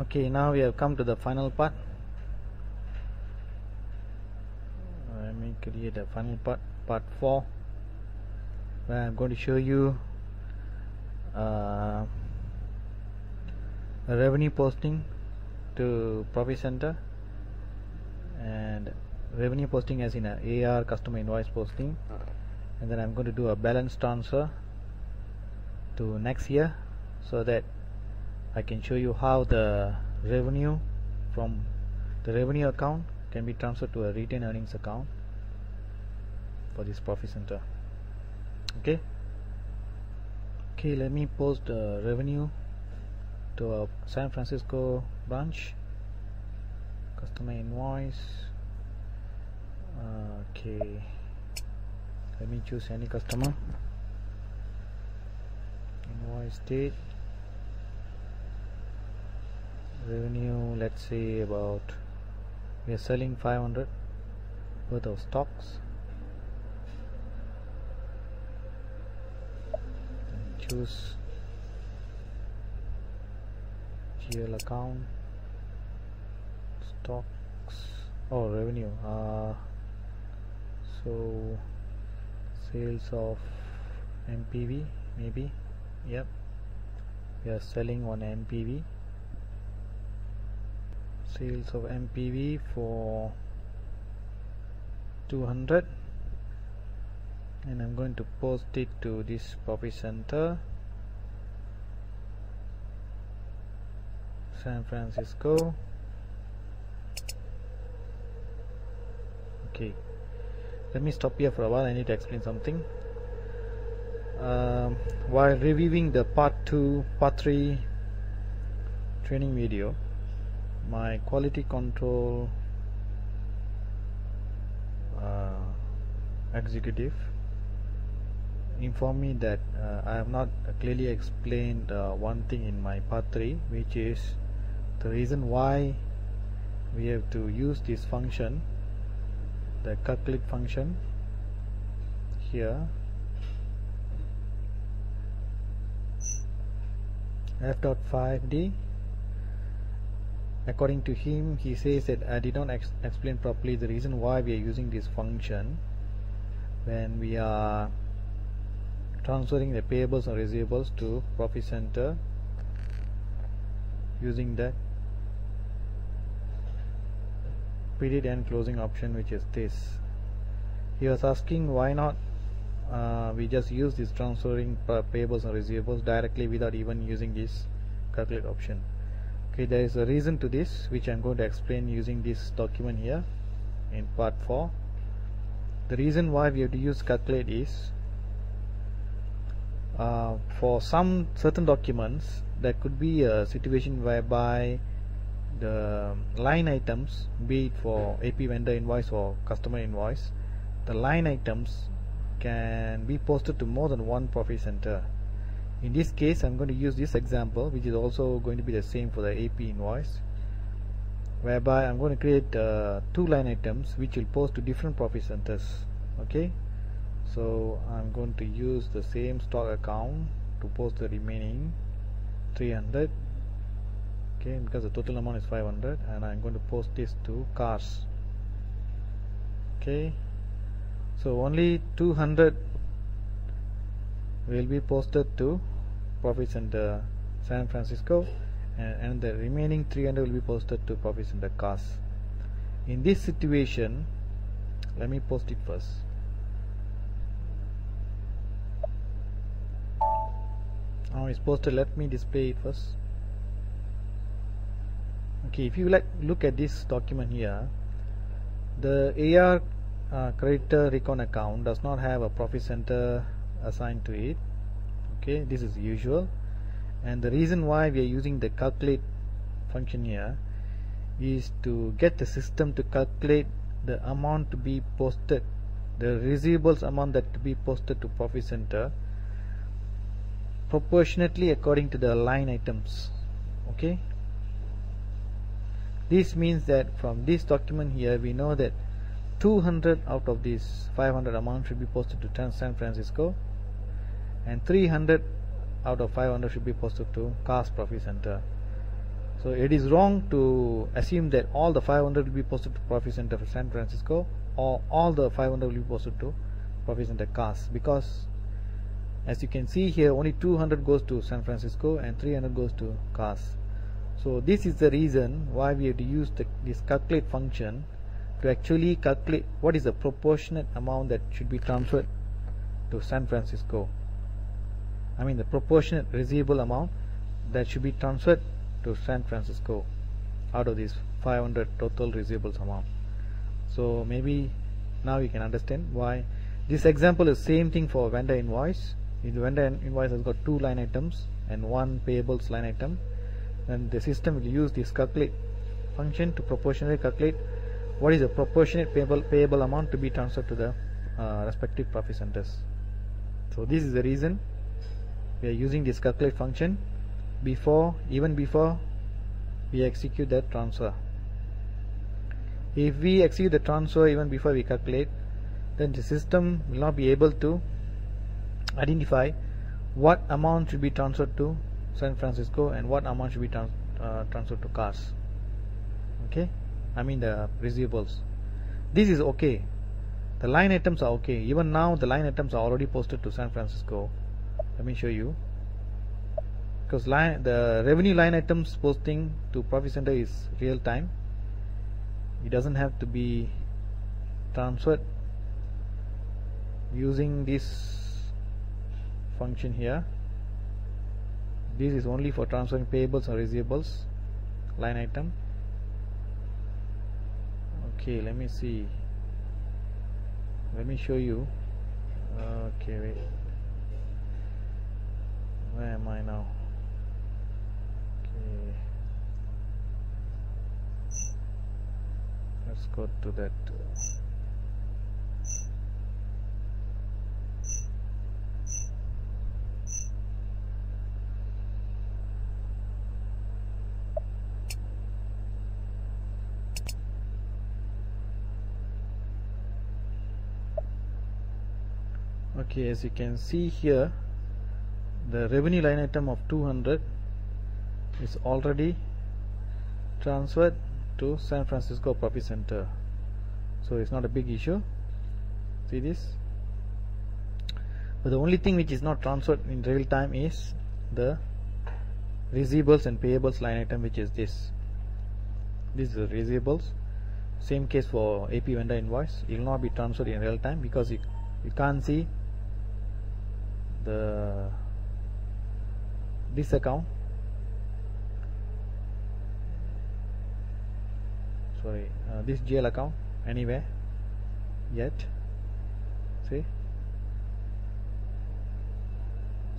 okay now we have come to the final part. Let me create a final part part 4 where I'm going to show you uh, a revenue posting to profit center and revenue posting as in a AR customer invoice posting. And then I'm going to do a balance transfer to next year so that I can show you how the revenue from the revenue account can be transferred to a retained earnings account for this profit center. Okay? Okay let me post the revenue to a San Francisco branch. Customer invoice. Okay. Let me choose any customer. Invoice date revenue let's say about we are selling 500 worth of stocks. Choose GL account stocks oh revenue uh, so sales of MPV maybe yep. We are selling on MPV sales of MPV for 200 and I'm going to post it to this profit center. San Francisco. Okay. Let me stop here for a while. I need to explain something. Um, while reviewing the part 2 part 3 training video my quality control uh, executive informed me that uh, I have not clearly explained uh, one thing in my part 3 which is the reason why we have to use this function the calculate function here. F.5d according to him he says that I did not ex explain properly the reason why we are using this function when we are transferring the payables or receivables to profit center using the period end closing option which is this. He was asking why not uh, we just use this transferring payables and receivables directly without even using this calculate option okay there is a reason to this which I'm going to explain using this document here in part 4 the reason why we have to use calculate is uh, for some certain documents there could be a situation whereby the line items be it for AP vendor invoice or customer invoice the line items can be posted to more than one profit center in this case I'm going to use this example which is also going to be the same for the AP invoice whereby I'm going to create uh, two line items which will post to different profit centers okay? So I'm going to use the same stock account to post the remaining 300 okay? Because the total amount is 500 and I'm going to post this to cars okay? So only 200 will be posted to profit center San Francisco and, and the remaining 300 will be posted to profit center cars. In this situation let me post it first. Now it's posted let me display it first. Okay if you like look at this document here. The AR uh, creditor recon account does not have a profit center assigned to it okay this is usual. And the reason why we are using the calculate function here is to get the system to calculate the amount to be posted the receivables amount that to be posted to profit center proportionately according to the line items. Okay? This means that from this document here we know that 200 out of these 500 amount should be posted to San Francisco and 300 out of 500 should be posted to cars profit center so it is wrong to assume that all the 500 will be posted to profit center for San Francisco or all the 500 will be posted to profit center cars because as you can see here only 200 goes to San Francisco and 300 goes to cars so this is the reason why we have to use the, this calculate function to actually calculate what is the proportionate amount that should be transferred to San Francisco I mean the proportionate receivable amount that should be transferred to San Francisco out of this 500 total receivables amount. So maybe now you can understand why. This example is same thing for vendor invoice. The vendor invoice has got two line items and one payables line item and the system will use this calculate function to proportionally calculate what is the proportionate payable, payable amount to be transferred to the uh, respective profit centers. So this is the reason we are using this calculate function before even before we execute that transfer. If we execute the transfer even before we calculate then the system will not be able to identify what amount should be transferred to San Francisco and what amount should be trans uh, transferred to cars. Okay? I mean the receivables. This is okay. The line items are okay. Even now the line items are already posted to San Francisco let me show you. Because line the revenue line items posting to profit center is real time. It doesn't have to be transferred using this function here. This is only for transferring payables or receivables line item. Okay let me see. Let me show you. Okay wait where am I now? Okay. Let's go to that. Okay as you can see here the revenue line item of 200 is already transferred to San Francisco profit center. So it's not a big issue. See this? But the only thing which is not transferred in real time is the receivables and payables line item which is this. This is the receivables. Same case for AP vendor invoice. It will not be transferred in real time because you, you can't see the this account. Sorry uh, this GL account. Anywhere yet see?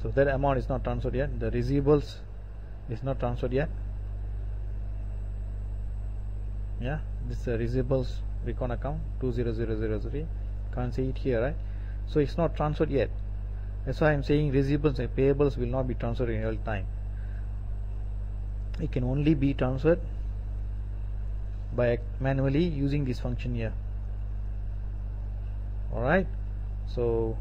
So that amount is not transferred yet. The receivables is not transferred yet. Yeah this is a receivables recon account 20003 can't see it here right? So it's not transferred yet that's why I'm saying receivables and payables will not be transferred in real time. It can only be transferred by manually using this function here. Alright? So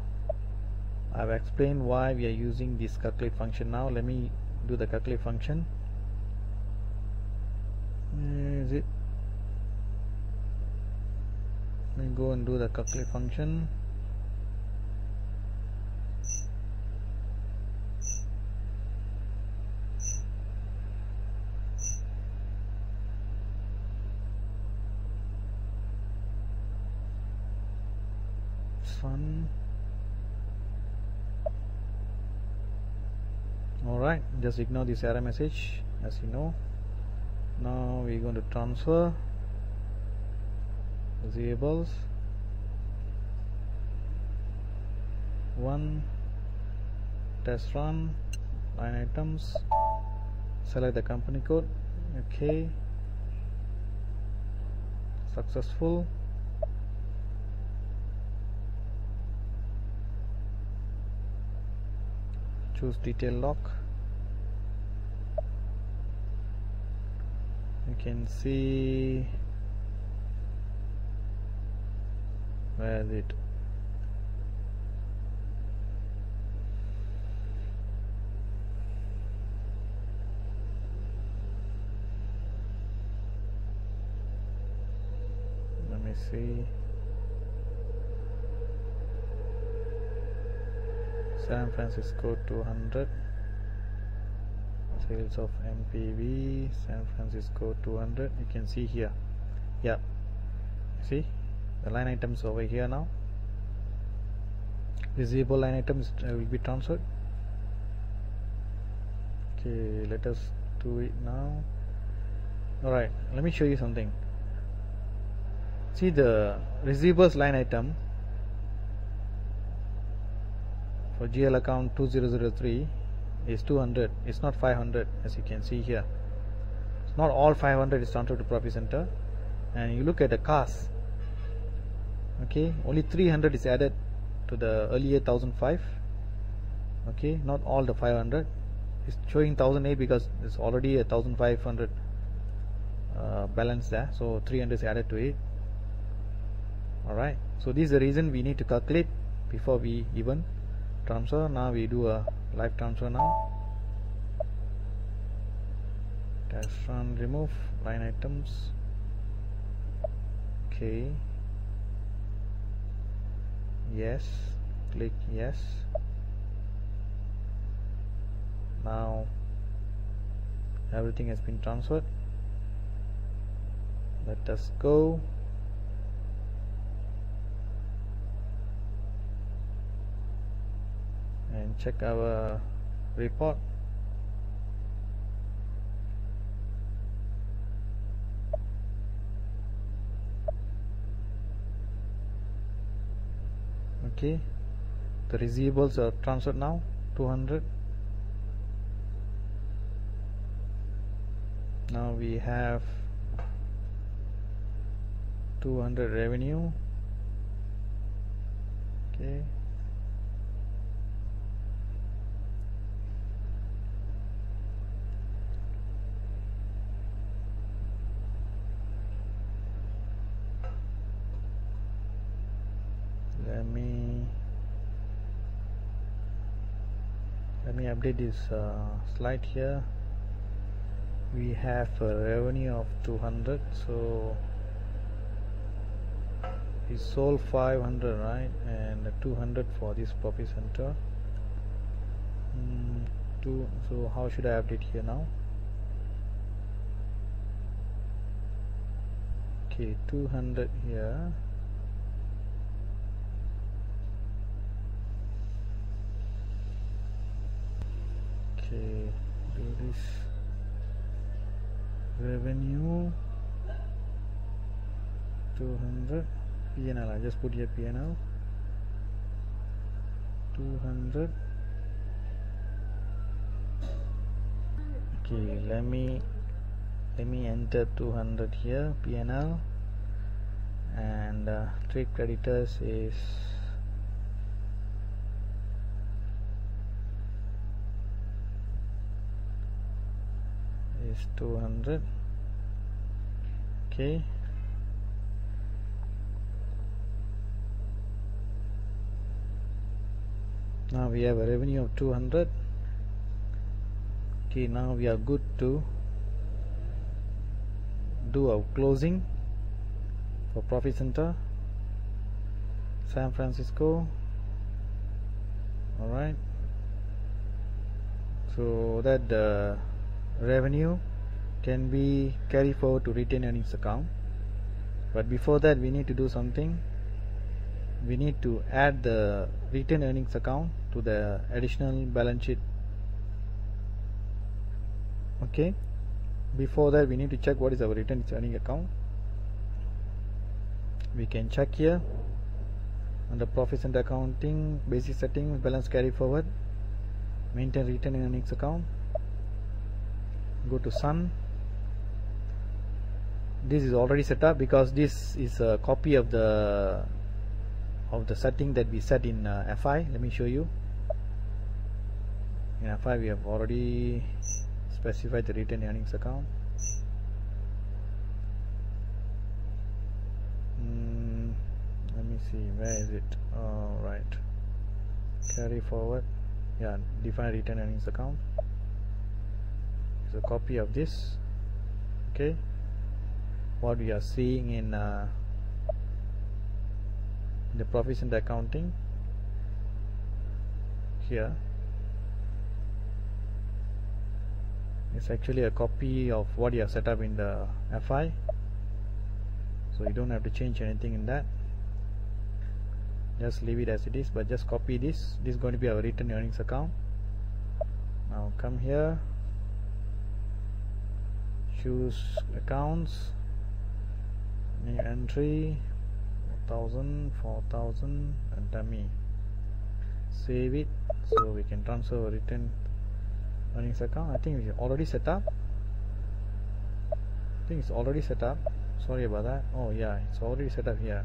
I've explained why we are using this calculate function now. Let me do the calculate function. Is it? Let me go and do the calculate function fun alright just ignore this error message. As you know now we're going to transfer receivables one test run line items select the company code. Okay. Successful. Choose detail lock you can see where is it let me see. San Francisco 200 sales of MPV San Francisco 200 you can see here. Yeah. See? The line items over here now. Visible line items uh, will be transferred. Okay let us do it now. Alright let me show you something. See the receivables line item? For GL account 2003 is 200 it's not 500 as you can see here. It's not all 500 is transferred to profit center. And you look at the cars okay only 300 is added to the earlier 1005 okay not all the 500 it's showing 1008 because it's already a 1500 uh, balance there so 300 is added to it. Alright so this is the reason we need to calculate before we even transfer. Now we do a live transfer now. Cash run remove line items. Okay yes. Click yes. Now everything has been transferred. Let us go and check our report. Okay. The receivables are transferred now 200 now we have 200 revenue. Okay let me let me update this uh, slide here. We have a revenue of 200 so we sold 500 right? And 200 for this profit center. Mm, two so how should I update here now? Okay 200 here okay do this revenue 200 PNL I just put here PNL 200 okay let me let me enter 200 here PNL and uh, trade creditors is is 200 okay. Now we have a revenue of 200 okay now we are good to do our closing for profit center. San Francisco. Alright so that the revenue can be carried forward to retained earnings account. But before that we need to do something. We need to add the retained earnings account to the additional balance sheet. Okay? Before that we need to check what is our retained earning account. We can check here under profit and accounting basic settings balance carry forward maintain retained earnings account go to sun. This is already set up because this is a copy of the of the setting that we set in uh, FI let me show you. In FI we have already specified the retained earnings account. Mm, let me see where is it? All right. Carry forward. Yeah define retained earnings account a copy of this okay? What we are seeing in uh, the profit center accounting. Here. It's actually a copy of what you have set up in the FI so you don't have to change anything in that. Just leave it as it is but just copy this. This is going to be our return earnings account. Now come here choose accounts. New entry 4000 4000 and dummy. Save it so we can transfer our return earnings account. I think it's already set up. I think it's already set up. Sorry about that. Oh yeah it's already set up here.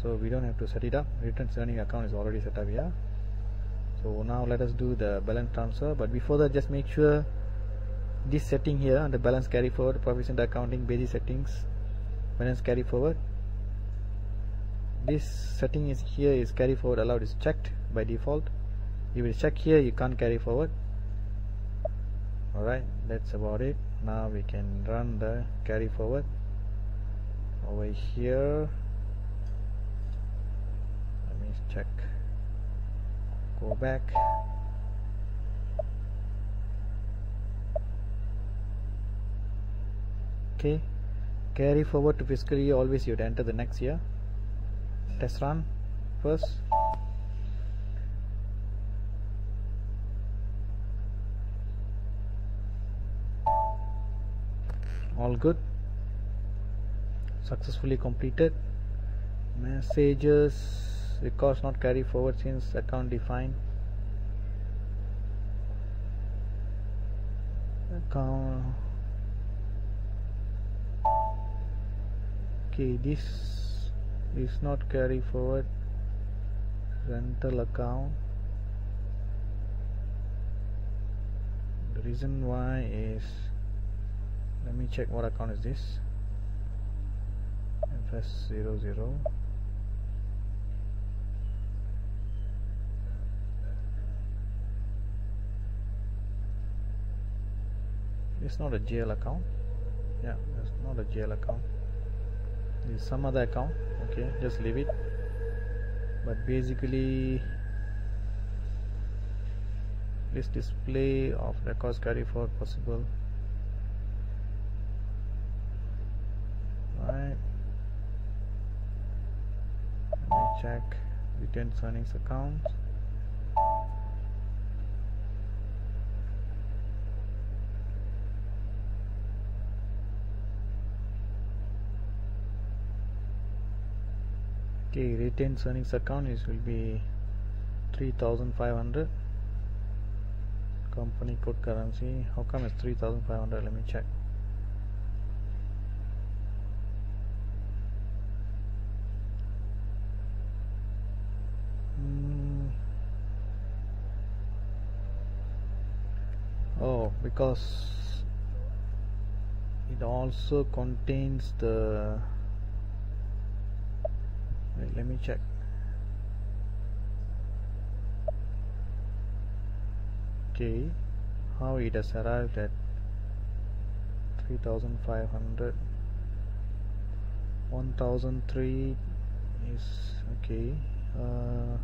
So we don't have to set it up. Return earning account is already set up here. So now let us do the balance transfer but before that just make sure this setting here on the balance carry forward profit center accounting basic settings balance carry forward. This setting is here is carry forward allowed is checked by default. If it's check here you can't carry forward. Alright that's about it. Now we can run the carry forward. Over here let me check. Go back okay carry forward to fiscal year always you would enter the next year. Test run first. All good. Successfully completed. Messages records not carry forward since account defined. Account okay this is not carry forward rental account. The reason why is let me check what account is this. Fs00 it's not a GL account. Yeah it's not a GL account it's some other account. Okay just leave it. But basically this display of records carry forward possible. Right let me check retained earnings account okay retained earnings account is will be 3500 company code currency how come it's 3500 let me check. Hmm. oh because it also contains the let me check. Okay. How it has arrived at 3500 1003 is okay uh,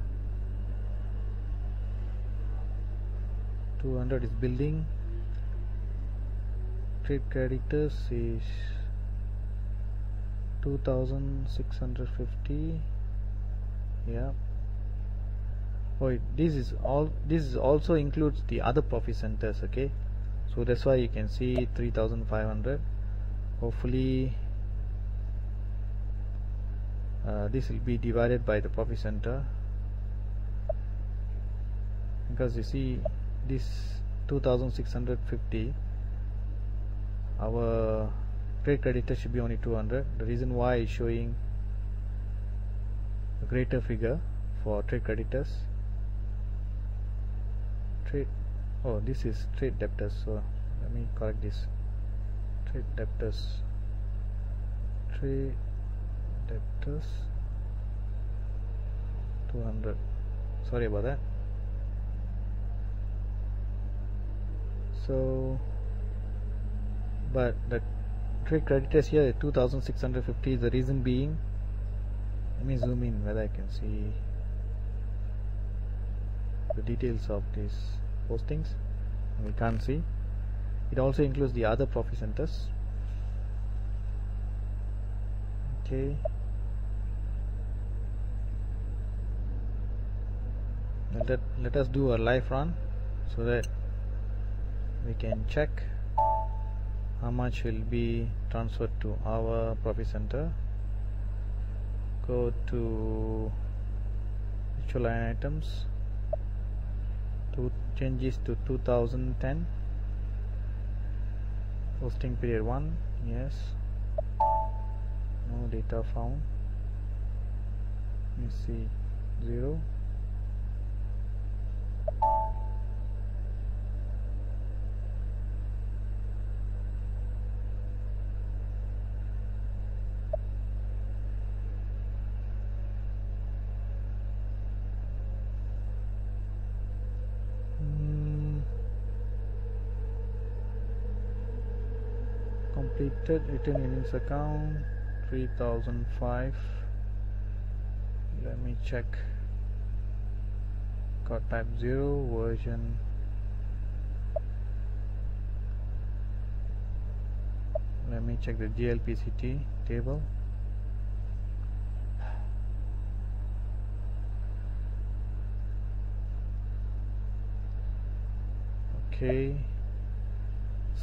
200 is building. Trade creditors is 2650 yeah. Oh this is all this is also includes the other profit centers okay? So that's why you can see 3500 hopefully uh, this will be divided by the profit center. Because you see this 2650 our trade creditor should be only 200 the reason why is showing a greater figure for trade creditors. Trade oh this is trade debtors so let me correct this. Trade debtors. Trade debtors. 200 sorry about that. So but the trade creditors here 2650 the reason being let me zoom in whether I can see the details of these postings. We can't see. It also includes the other profit centers. Okay. Let, let us do a live run so that we can check how much will be transferred to our profit center. Go to actual line items. To changes to 2010 posting period 1 yes. No data found. Let me see. 0 completed return earnings account 3005 let me check. Got type 0 version. Let me check the GLPCT table. Okay.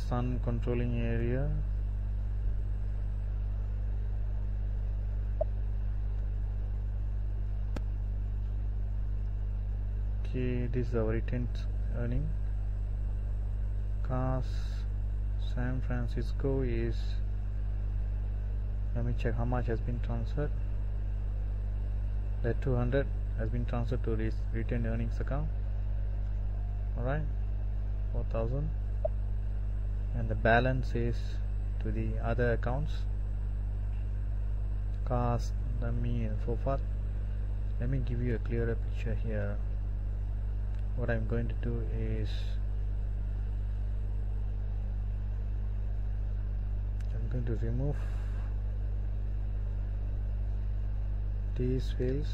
Sun controlling area okay this is our retained earning. Cars San Francisco is let me check how much has been transferred. That 200 has been transferred to this retained earnings account. Alright 4000 and the balance is to the other accounts. Cars dummy and so forth. Let me give you a clearer picture here what I'm going to do is I'm going to remove these fields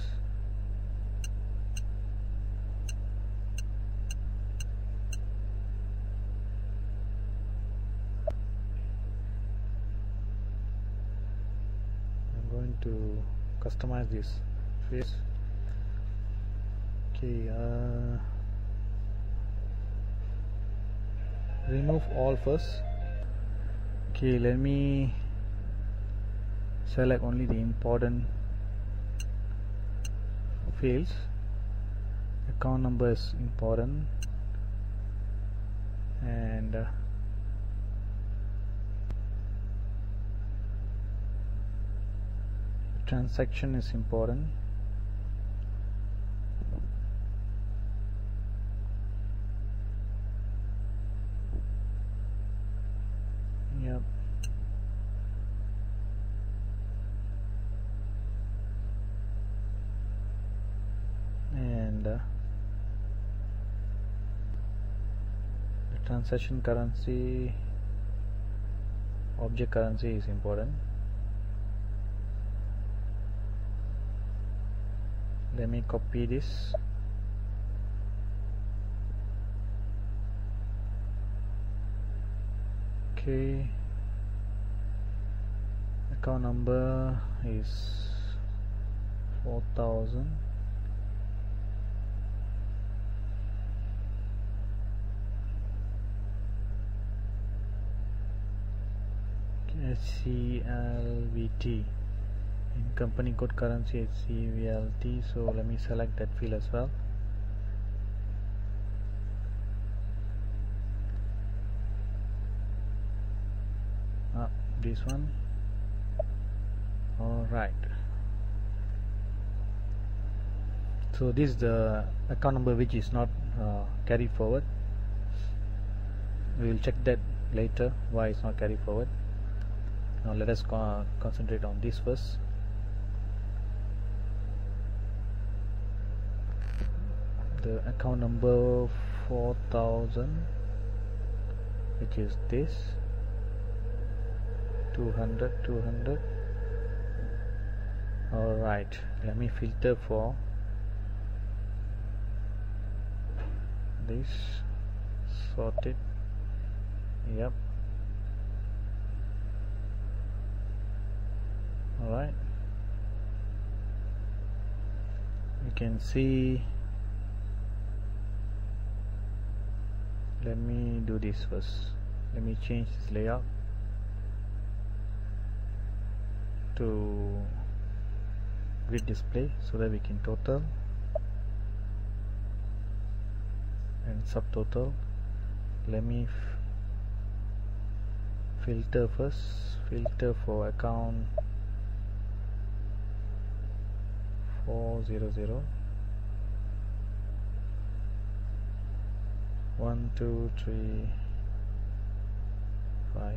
I'm going to customize this face okay uh, remove all first. Okay let me select only the important fields. Account number is important. And uh, transaction is important yep and uh, transaction currency object currency is important. Let me copy this. Okay. Account number is 4000 HCLVT in company code currency HCVLT so let me select that field as well. Ah, this one. Alright so this is the account number which is not uh, carried forward. We will check that later why it's not carried forward now let us co concentrate on this first. The account number 4000 which is this. 200 200 alright let me filter for this. Sorted yep alright you can see. Let me do this first. Let me change this layout to grid display so that we can total and subtotal. Let me filter first. Filter for account 400 1 2 3 5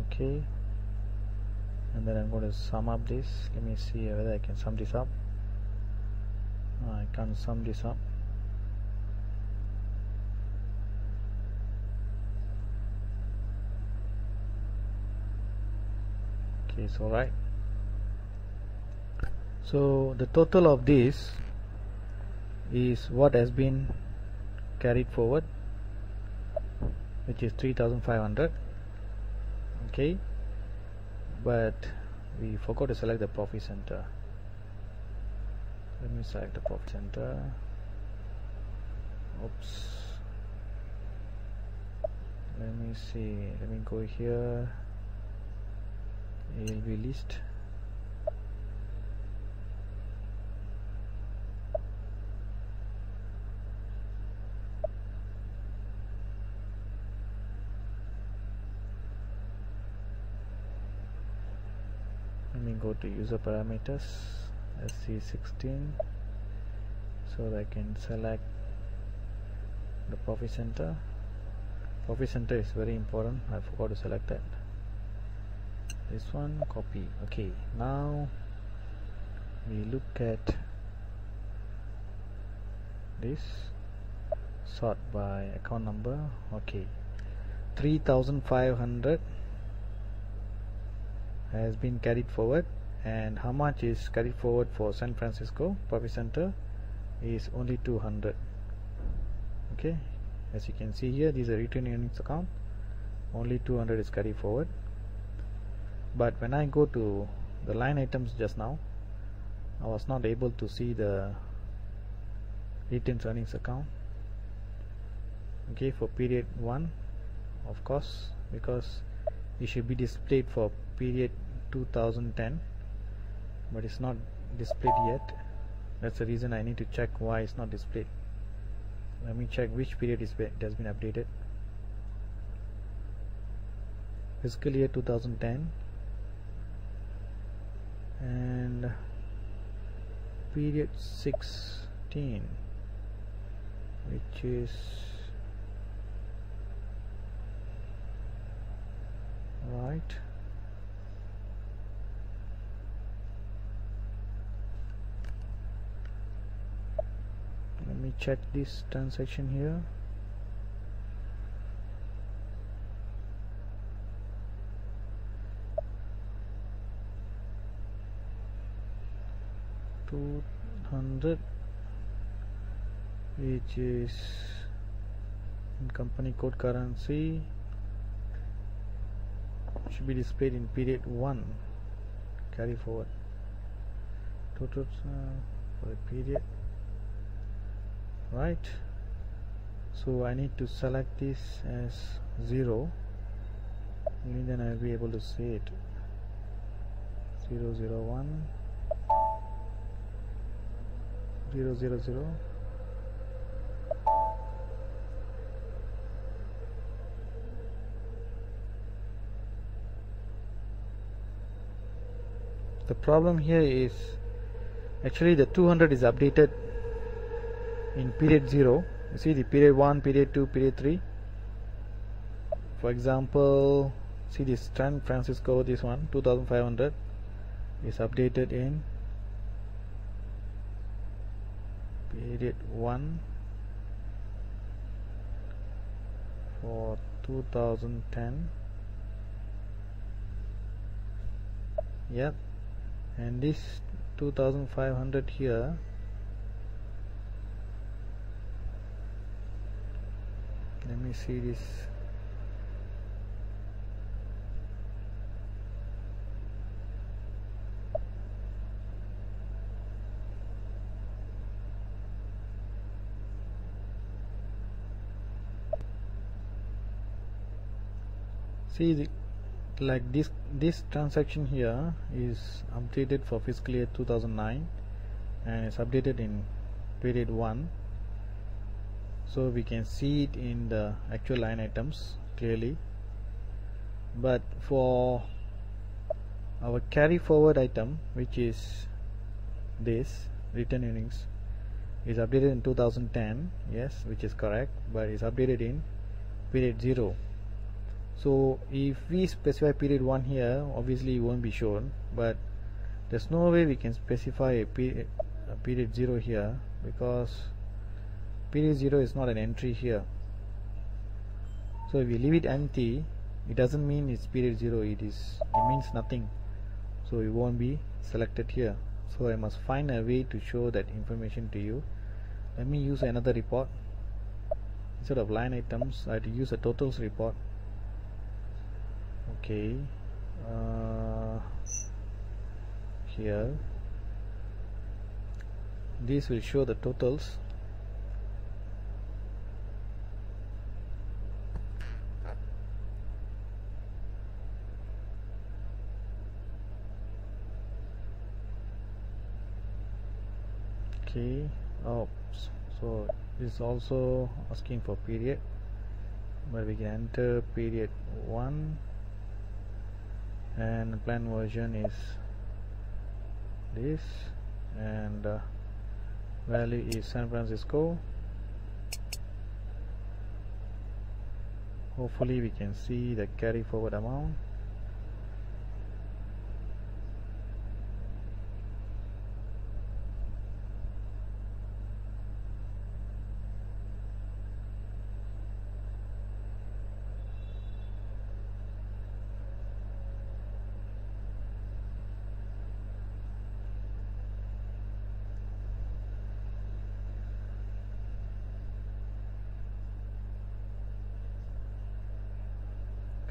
okay. And then I'm going to sum up this. Let me see whether I can sum this up. I can't sum this up. Okay it's alright so the total of this is what has been carried forward which is 3500 okay. But we forgot to select the profit center. Let me select the profit center. Oops. Let me see. Let me go here. ALV list let me go to user parameters SE16 so that I can select the profit center. Profit center is very important. I forgot to select that. This one copy. Okay now we look at this. Sort by account number. Okay. 3500 has been carried forward. And how much is carried forward for San Francisco profit center is only 200 okay. As you can see here these are return earnings account. Only 200 is carried forward. But when I go to the line items just now I was not able to see the retained earnings account. Okay for period 1 of course because it should be displayed for period 2010 but it's not displayed yet. That's the reason I need to check why it's not displayed. Let me check which period is it has been updated. Fiscal year 2010 and period 16 which is right let check this transaction here. two hundred which is in company code currency should be displayed in period 1 carry forward. Total uh, for the period right? So I need to select this as 0 only then I'll be able to see it. 0 0 1 0 0 0 the problem here is actually the 200 is updated in period 0 you see the period 1 period 2 period 3 for example see this San Francisco this one 2500 is updated in period 1 for 2010 yep. And this 2500 here let me see this. See the, like this this transaction here is updated for fiscal year 2009 and it's updated in period 1 so we can see it in the actual line items clearly. But for our carry forward item which is this return earnings is updated in 2010 yes which is correct but it's updated in period 0 so if we specify period 1 here obviously it won't be shown but there's no way we can specify a period, a period 0 here because period 0 is not an entry here. So if we leave it empty it doesn't mean it's period 0 it is it means nothing. So it won't be selected here. So I must find a way to show that information to you. Let me use another report. Instead of line items I have to use a totals report. Okay uh, here. This will show the totals okay oh so this is also asking for period. But we can enter period 1 and plan version is this. And uh, value is San Francisco. Hopefully we can see the carry forward amount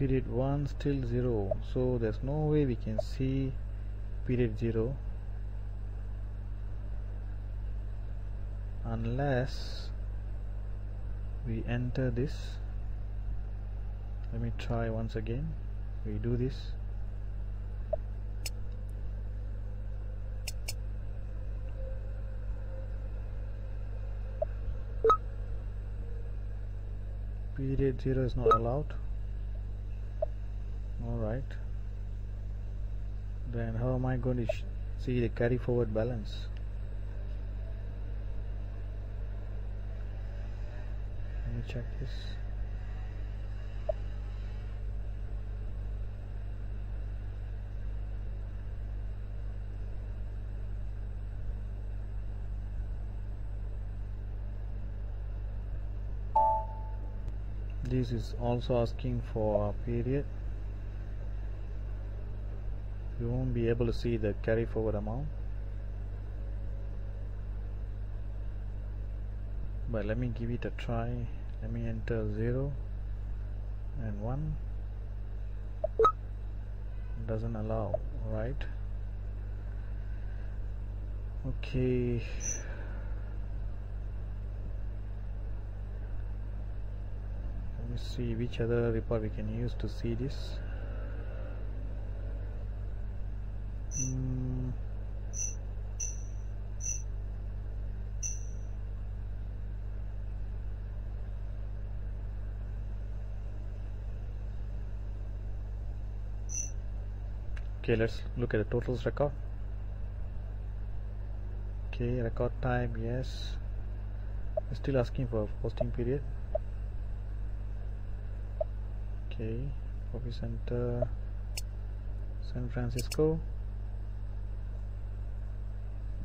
period 1 still 0 so there's no way we can see period 0 unless we enter this. Let me try once again. We do this. Period 0 is not allowed alright then how am I going to see the carry forward balance? Let me check this. This is also asking for a period you won't be able to see the carry forward amount. But let me give it a try. Let me enter 0 and 1 doesn't allow right? Okay. Let me see which other report we can use to see this Okay let's look at the totals record. Okay record time yes. Still asking for posting period. Okay copy center San Francisco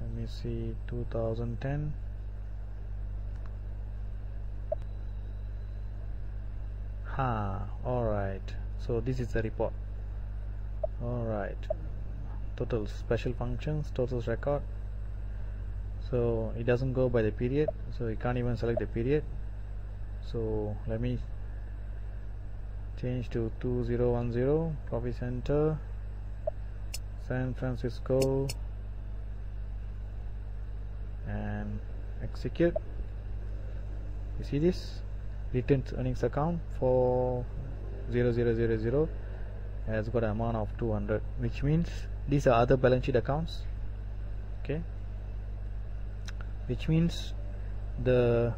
let me see 2010 ha alright. So this is the report. Alright. Total special functions totals record. So it doesn't go by the period so you can't even select the period. So let me change to 2010 profit center San Francisco and execute. You see this? Retained earnings account for 0000 has got an amount of 200 which means these are other balance sheet accounts okay? Which means the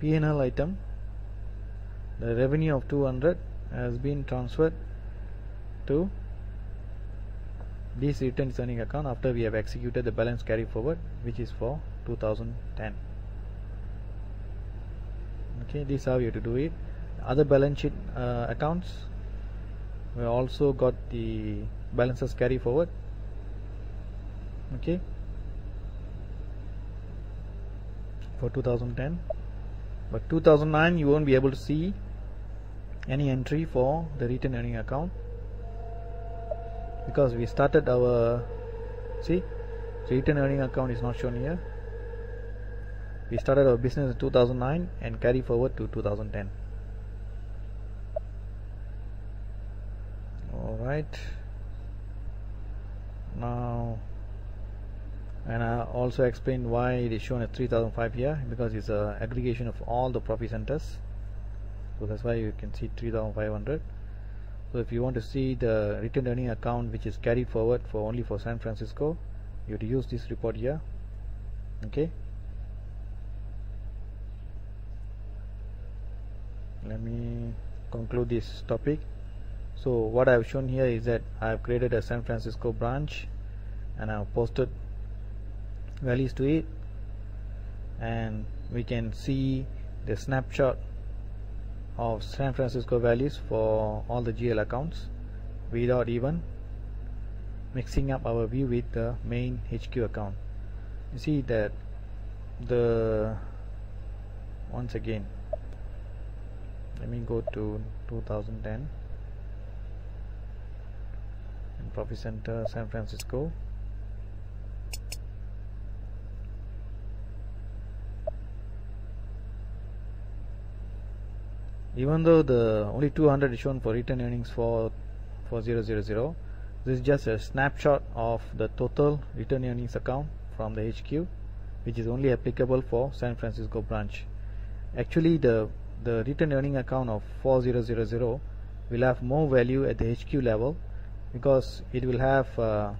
P&L item the revenue of 200 has been transferred to this retained earning account after we have executed the balance carry forward which is for 2010 okay this is how you have to do it. Other balance sheet uh, accounts we also got the balances carry forward. Okay. For 2010 but 2009 you won't be able to see any entry for the retained earning account because we started our see retained earning account is not shown here. We started our business in 2009 and carry forward to 2010 alright. Now and I also explained why it is shown at 3005 here because it's a aggregation of all the profit centers. So that's why you can see 3500 so if you want to see the retained earning account which is carried forward for only for San Francisco you to use this report here. Okay? Let me conclude this topic. So what I have shown here is that I have created a San Francisco branch and I have posted values to it. And we can see the snapshot of San Francisco values for all the GL accounts without even mixing up our view with the main HQ account. You see that the once again let me go to 2010 and profit center San Francisco even though the only 200 is shown for return earnings for for 000 this is just a snapshot of the total return earnings account from the HQ which is only applicable for San Francisco branch. Actually the the retained earning account of 4000 will have more value at the HQ level because it will have uh,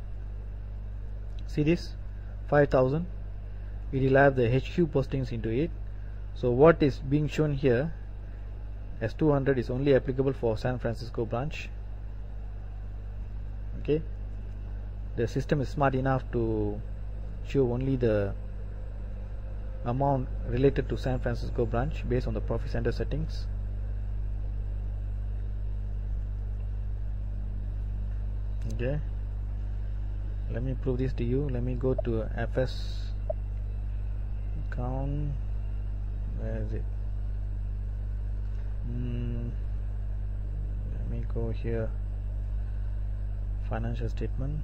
see this? 5000 it will have the HQ postings into it. So what is being shown here as 200 is only applicable for San Francisco branch. Okay? The system is smart enough to show only the amount related to San Francisco branch based on the profit center settings. Okay? Let me prove this to you. Let me go to FS account. Where is it mm, let me go here. Financial statement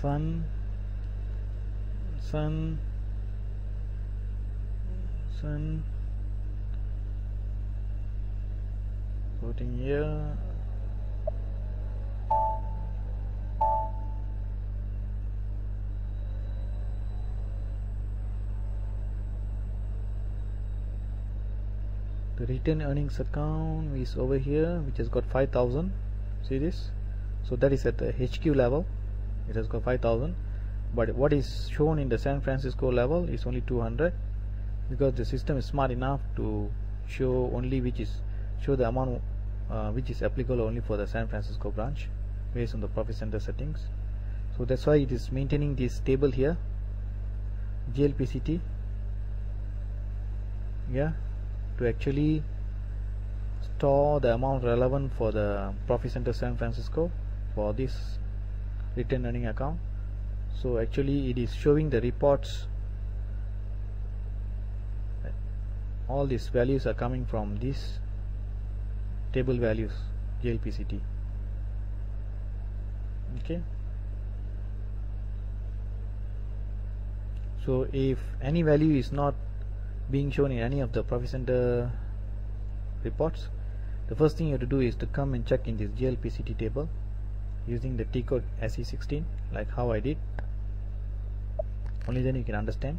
sun. Sun. Sun. Putting here. The retained earnings account is over here which has got 5000 see this? So that is at the HQ level it has got 5000 but what is shown in the San Francisco level is only 200 because the system is smart enough to show only which is show the amount uh, which is applicable only for the San Francisco branch based on the profit center settings. So that's why it is maintaining this table here. GLPCT yeah. To actually store the amount relevant for the profit center San Francisco for this return earning account. So actually it is showing the reports. All these values are coming from this table values GLPCT okay. So if any value is not being shown in any of the profit center reports the first thing you have to do is to come and check in this GLPCT table using the T code SE16 like how I did. Only then you can understand.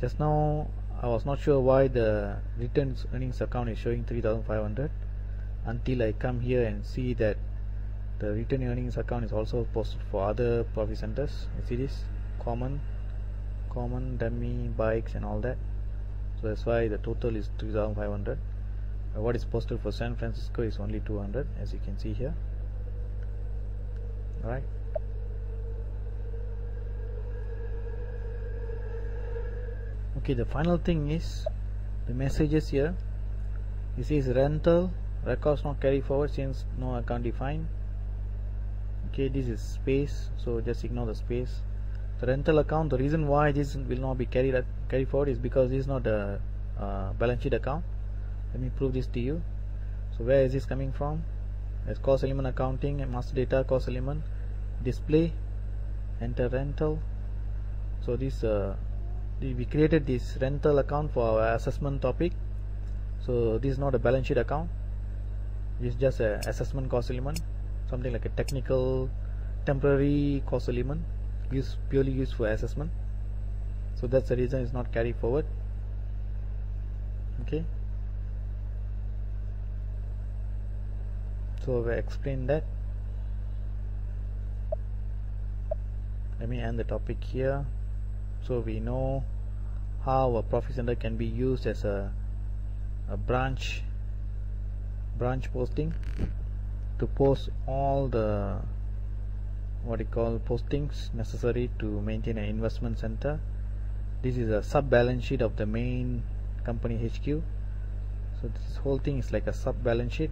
Just now I was not sure why the returns earnings account is showing 3500 until I come here and see that the return earnings account is also posted for other profit centers. You see this? Common common dummy bikes and all that. So that's why the total is 3500 uh, what is posted for San Francisco is only 200 as you can see here right? Okay the final thing is the messages here. It says rental records not carry forward since no account defined. Okay this is space so just ignore the space. The rental account the reason why this will not be carried carry forward is because this is not a uh, balance sheet account. Let me prove this to you. So where is this coming from as cost element accounting and master data cost element display enter rental. So this uh, we created this rental account for our assessment topic. So this is not a balance sheet account. It's just a assessment cost element. Something like a technical temporary cost element used purely used for assessment. So that's the reason it's not carried forward. Okay so we explain that. Let me end the topic here. So we know how a profit center can be used as a, a branch branch posting to post all the what you call postings necessary to maintain an investment center. This is a sub balance sheet of the main company HQ so this whole thing is like a sub balance sheet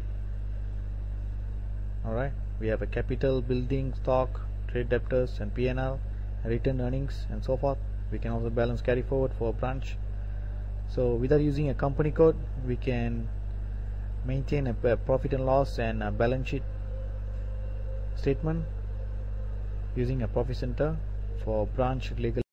alright we have a capital building stock trade debtors and P&L return earnings and so forth. We can also balance carry forward for a branch. So without using a company code we can maintain a, profit and loss and a balance sheet statement using a profit center for branch legal